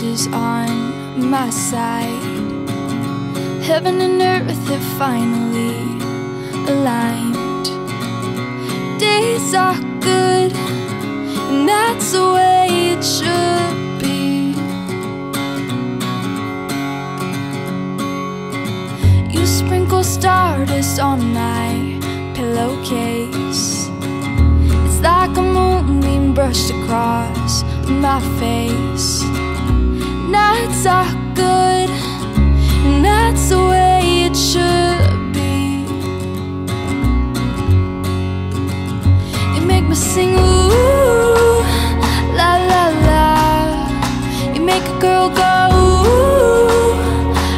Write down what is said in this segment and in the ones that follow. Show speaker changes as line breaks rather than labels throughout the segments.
my side. Heaven and earth have finally aligned. Days are good, and that's the way it should be. You sprinkle stardust on my pillowcase. It's like a moonbeam brushed across my face. Nights are good, and that's the way it should be. You make me sing ooh, la la la. You make a girl go ooh,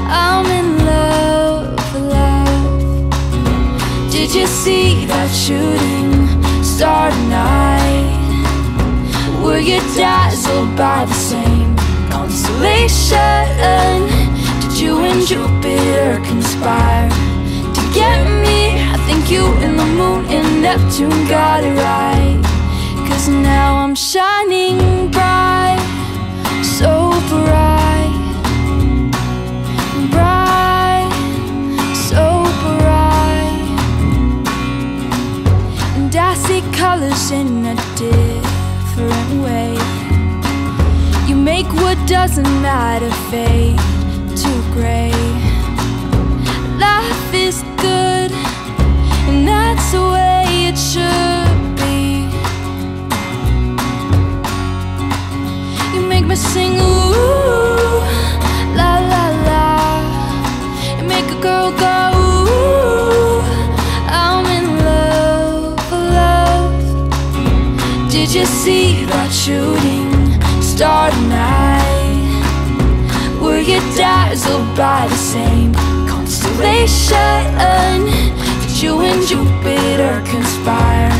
I'm in love, love. Did you see that shooting star tonight? Were you dazzled by the same constellation? Did you and Jupiter conspire to get me? I think you and the moon and Neptune got it right. Cause now I'm shining bright, so bright, bright, so bright. And I see colors in a different way. Make what doesn't matter fade to gray. Life is good, and that's the way it should be. You make me sing ooh, la la la. You make a girl go ooh, I'm in love, love. Did you see that shooting star tonight? Were you dazzled by the same constellation? Did you and Jupiter conspire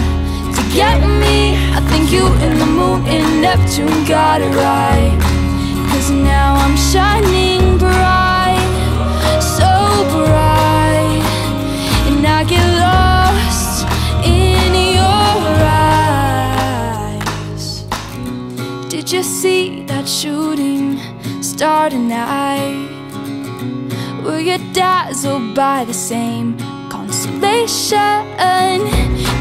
to get me? I think you and the moon and Neptune got it right. Cause now I'm shining Did you see that shooting star tonight? Were you dazzled by the same constellation?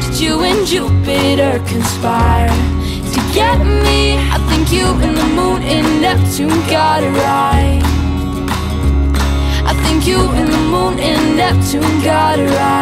Did you and Jupiter conspire to get me? I think you and the moon and Neptune got it right. I think you and the moon and Neptune got it right.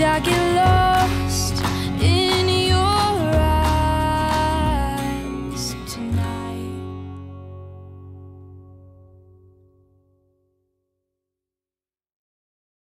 dark and